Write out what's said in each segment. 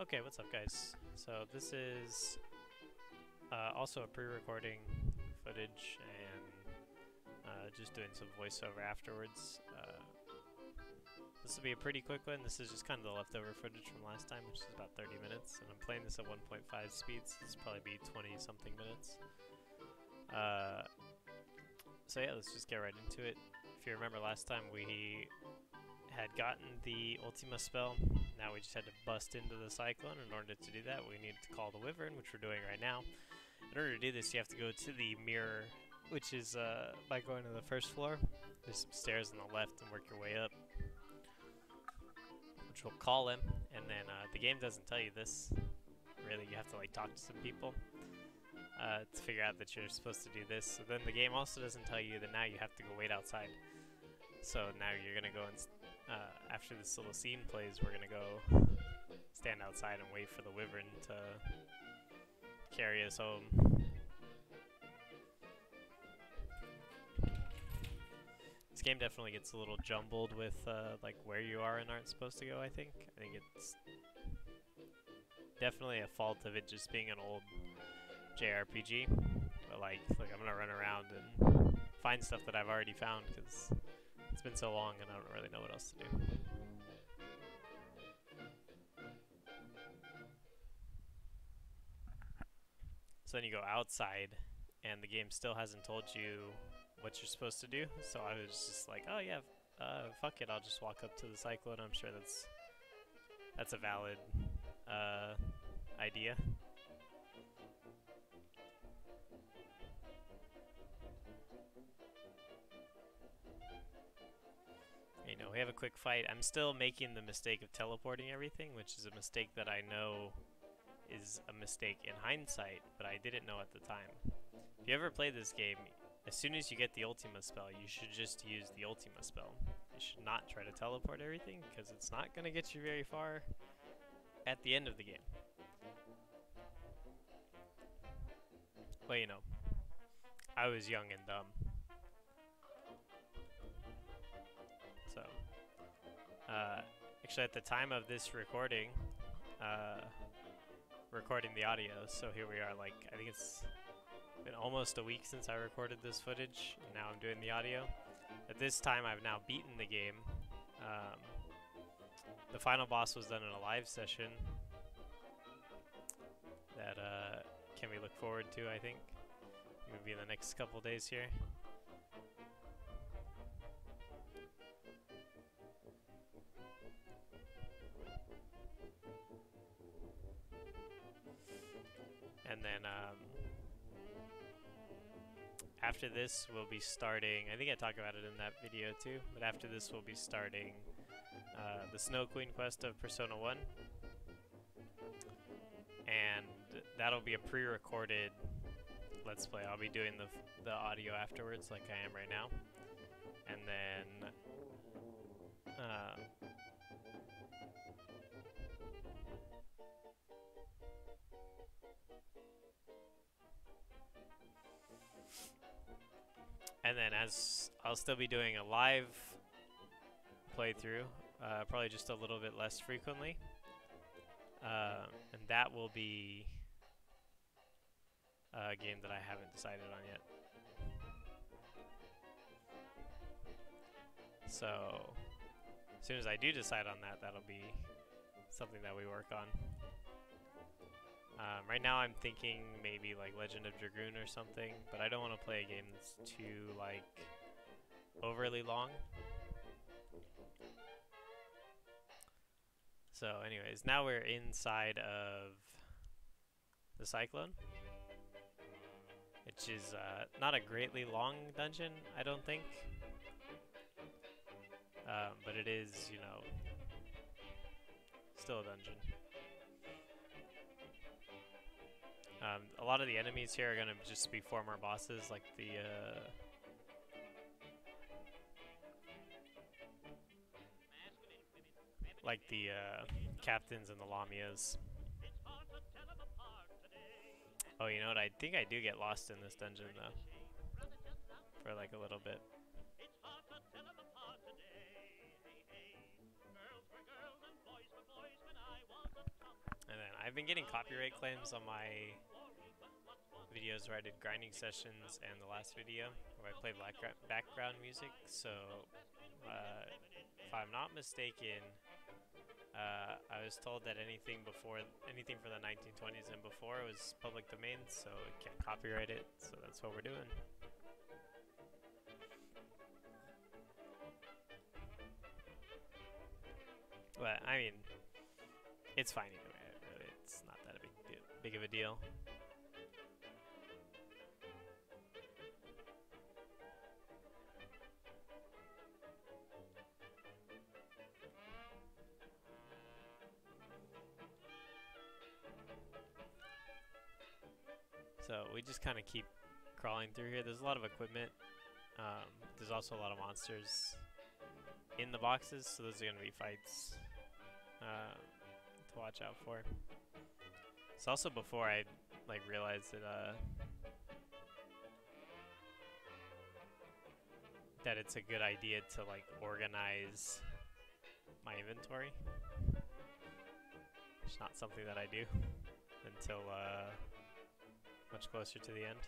Okay, what's up guys? So this is uh, also a pre-recording footage and uh, just doing some voiceover afterwards. Uh, this will be a pretty quick one. This is just kind of the leftover footage from last time, which is about 30 minutes. And I'm playing this at 1.5 speeds. This will probably be 20 something minutes. Uh, so yeah, let's just get right into it. If you remember last time, we had gotten the Ultima spell. Now we just had to bust into the Cyclone. In order to do that, we needed to call the Wyvern, which we're doing right now. In order to do this, you have to go to the mirror, which is uh, by going to the first floor. There's some stairs on the left and work your way up, which will call him. And then uh, the game doesn't tell you this. Really, you have to like talk to some people uh, to figure out that you're supposed to do this. So then the game also doesn't tell you that now you have to go wait outside. So now you're gonna go and uh, after this little scene plays, we're gonna go stand outside and wait for the Wyvern to carry us home. This game definitely gets a little jumbled with uh, like where you are and aren't supposed to go. I think. I think it's definitely a fault of it just being an old JRPG. But like, like I'm gonna run around and find stuff that I've already found because it's been so long and I don't really know what else to do. So then you go outside and the game still hasn't told you what you're supposed to do. So I was just like, oh yeah, uh, fuck it, I'll just walk up to the Cyclone. I'm sure that's that's a valid uh, idea. You know, we have a quick fight. I'm still making the mistake of teleporting everything, which is a mistake that I know is a mistake in hindsight, but I didn't know at the time. If you ever play this game, as soon as you get the Ultima spell, you should just use the Ultima spell. You should not try to teleport everything, because it's not going to get you very far at the end of the game. Well, you know, I was young and dumb. Uh, actually, at the time of this recording, uh, recording the audio, so here we are. Like, I think it's been almost a week since I recorded this footage, and now I'm doing the audio. At this time, I've now beaten the game. Um, the final boss was done in a live session that uh, can we look forward to, I think. Maybe in the next couple days here. And then um, after this, we'll be starting. I think I talked about it in that video too. But after this, we'll be starting uh, the Snow Queen quest of Persona 1. And that'll be a pre-recorded Let's Play. I'll be doing the, the audio afterwards like I am right now. And then... Uh, and then as I'll still be doing a live playthrough, uh, probably just a little bit less frequently. Uh, and that will be a game that I haven't decided on yet. So, as soon as I do decide on that, that'll be something that we work on. Um, right now I'm thinking maybe like Legend of Dragoon or something, but I don't want to play a game that's too like overly long. So anyways, now we're inside of the Cyclone, which is uh, not a greatly long dungeon, I don't think. Um, but it is, you know, still a dungeon. Um, a lot of the enemies here are going to just be former bosses, like the... Uh, like the uh, captains and the Lamias. Oh, you know what? I think I do get lost in this dungeon, though. For like a little bit. And then I've been getting copyright claims on my videos where I did grinding sessions and the last video where I played background music. So, uh, if I'm not mistaken, uh, I was told that anything before anything from the 1920s and before was public domain, so it can't copyright it. So that's what we're doing. But I mean, it's fine either way. It's not that big big of a deal. We just kind of keep crawling through here. There's a lot of equipment. Um, there's also a lot of monsters in the boxes, so those are going to be fights uh, to watch out for. It's also before I like realized that uh, that it's a good idea to like organize my inventory. It's not something that I do until uh, much closer to the end.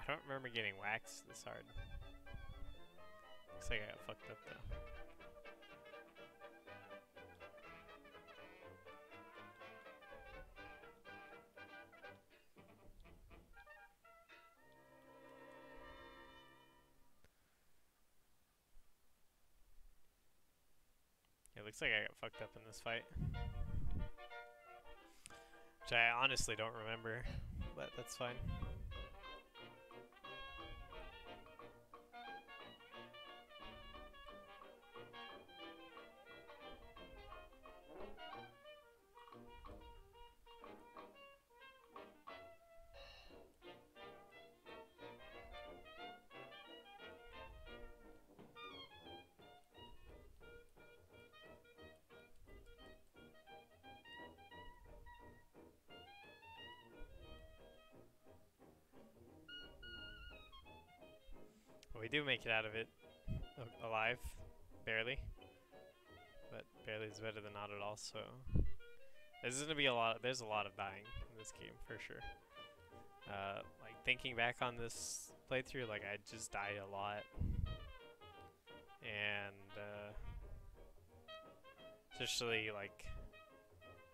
I don't remember getting waxed this hard. Looks like I got fucked up though. Looks like I got fucked up in this fight. Which I honestly don't remember, but that's fine. We do make it out of it alive, barely. But barely is better than not at all, so... There's gonna be a lot, of, there's a lot of dying in this game, for sure. Uh, like, thinking back on this playthrough, like, I just died a lot. And, uh... Especially, like,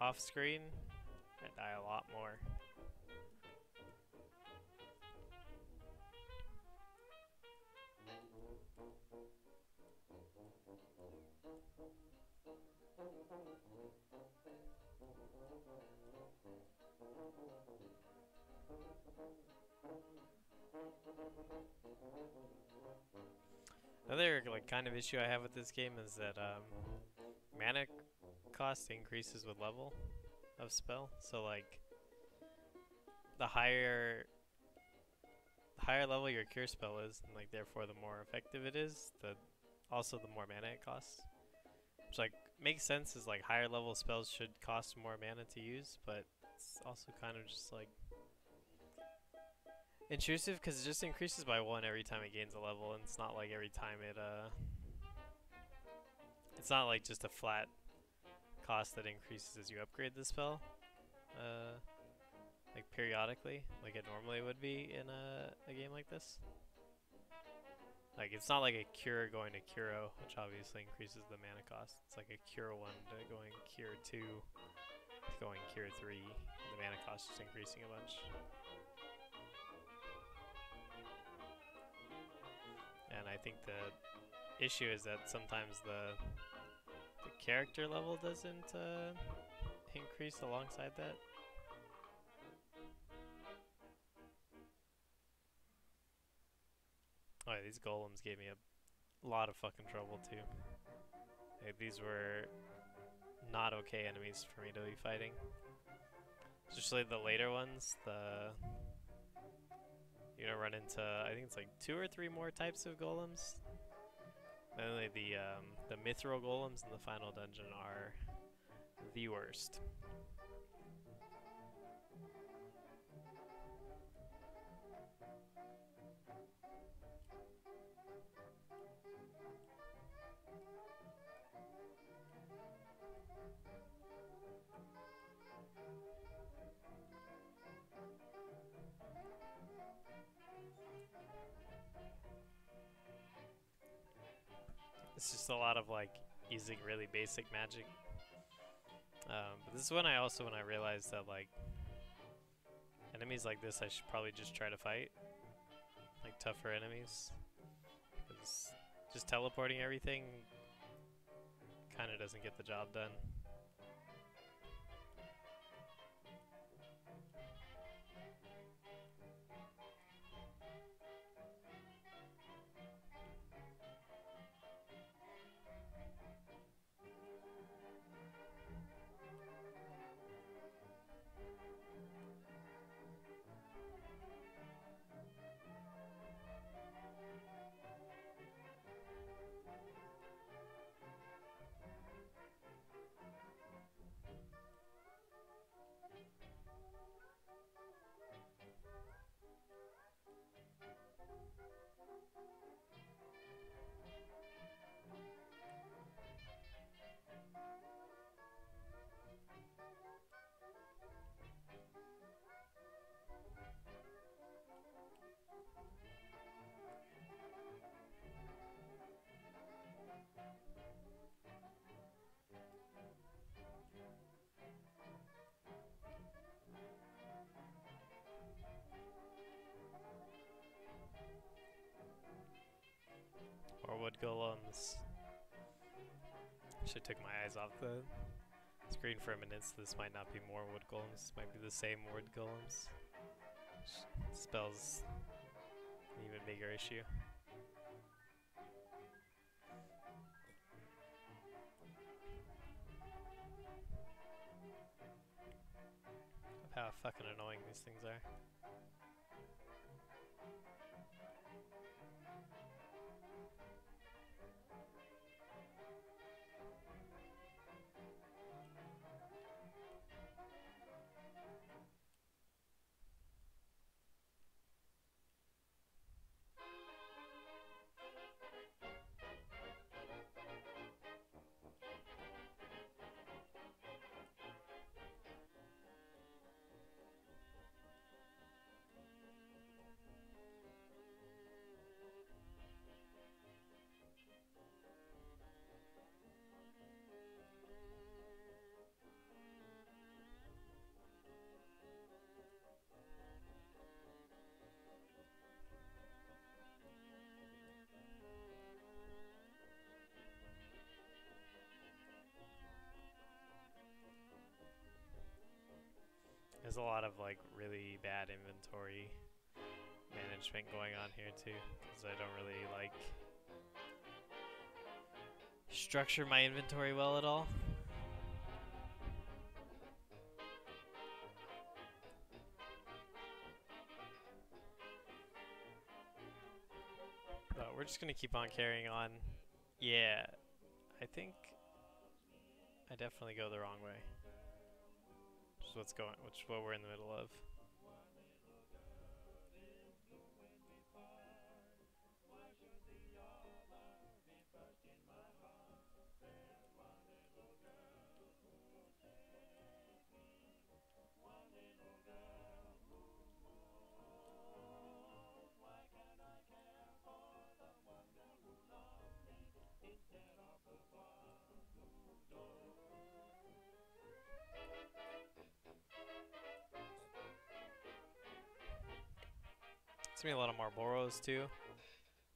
off-screen, I die a lot more. Another like kind of issue I have with this game is that um, mana cost increases with level of spell. So like the higher the higher level your cure spell is, and like therefore the more effective it is, the also the more mana it costs. Which like makes sense is like higher level spells should cost more mana to use, but it's also kind of just like intrusive because it just increases by one every time it gains a level, and it's not like every time it uh. It's not like just a flat cost that increases as you upgrade the spell, uh, like periodically, like it normally would be in a, a game like this. Like, it's not like a cure going to Cura, which obviously increases the mana cost. It's like a cure 1 to going cure 2 to going cure 3. The mana cost is increasing a bunch. And I think the issue is that sometimes the, the character level doesn't uh, increase alongside that. Oh, yeah, these golems gave me a lot of fucking trouble too. Like, these were not okay enemies for me to be fighting. Especially the later ones, the... You're gonna run into, I think it's like two or three more types of golems. Mainly the um, the mithril golems in the final dungeon are the worst. It's just a lot of like using really basic magic. Um, but this is when I also when I realized that like enemies like this I should probably just try to fight. Like tougher enemies because just teleporting everything kinda doesn't get the job done. Or wood golems. Should took my eyes off the screen for a minute, so this might not be more wood golems. This might be the same wood golems. Spells an even bigger issue. How fucking annoying these things are. There's a lot of like really bad inventory management going on here too, because I don't really like structure my inventory well at all. But we're just gonna keep on carrying on. Yeah, I think I definitely go the wrong way. What's going, which is what we're in the middle of. It's gonna be a lot of Malboros too.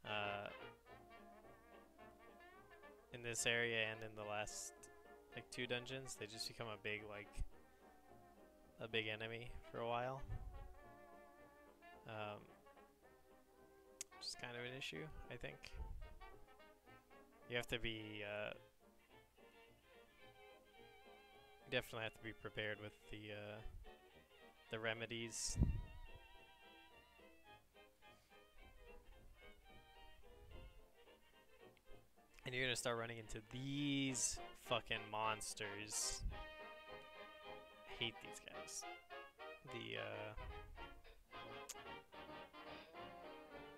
Uh, in this area and in the last like two dungeons, they just become a big like a big enemy for a while. Um, is kind of an issue, I think. You have to be uh, definitely have to be prepared with the uh, the remedies And you're gonna start running into these fucking monsters. I hate these guys. The, uh.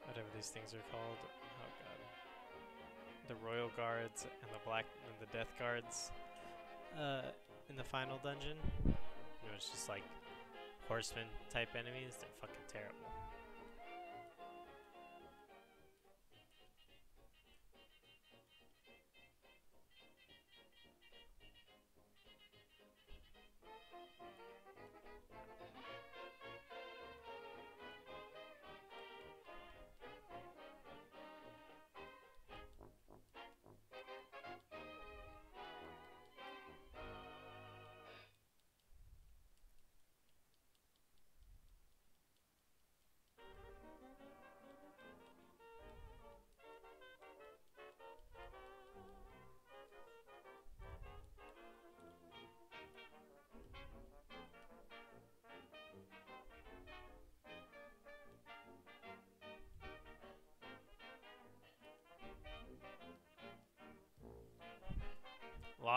Whatever these things are called. Oh god. The Royal Guards and the Black and the Death Guards. Uh, in the final dungeon. You know, it's just like horseman type enemies. They're fucking terrible.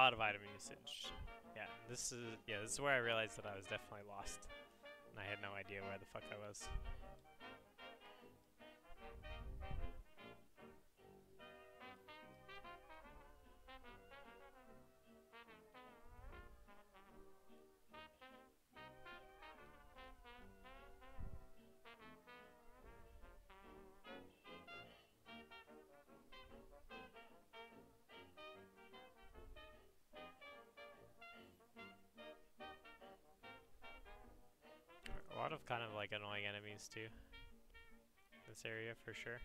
Lot of item usage. Yeah, this is yeah, this is where I realized that I was definitely lost. And I had no idea where the fuck I was. Of kind of like annoying enemies too. This area for sure.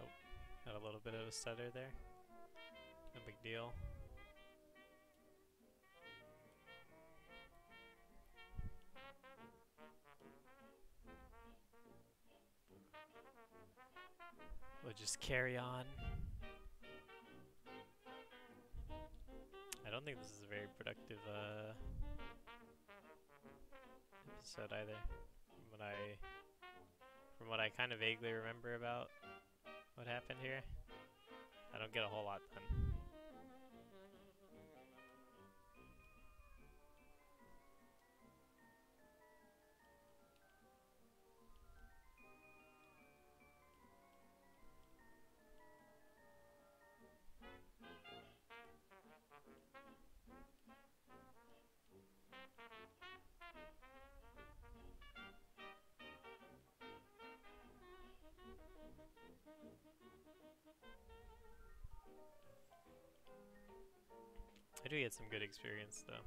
Oh, got a little bit of a stutter there. No big deal. We'll just carry on. I don't think this is a very productive uh, episode either. From what I, from what I kind of vaguely remember about what happened here, I don't get a whole lot done. I do get some good experience though.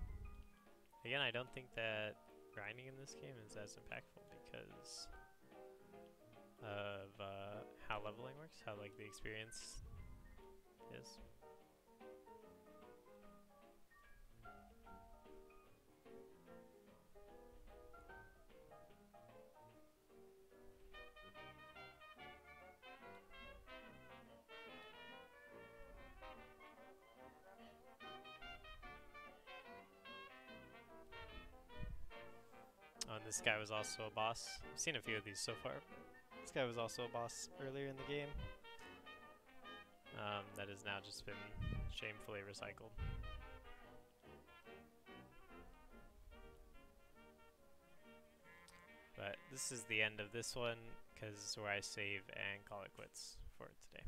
Again, I don't think that grinding in this game is as impactful because of uh, how leveling works, how like the experience is. Oh, and this guy was also a boss. I've seen a few of these so far. This guy was also a boss earlier in the game. Um, that has now just been shamefully recycled. But this is the end of this one, because where I save and call it quits for today.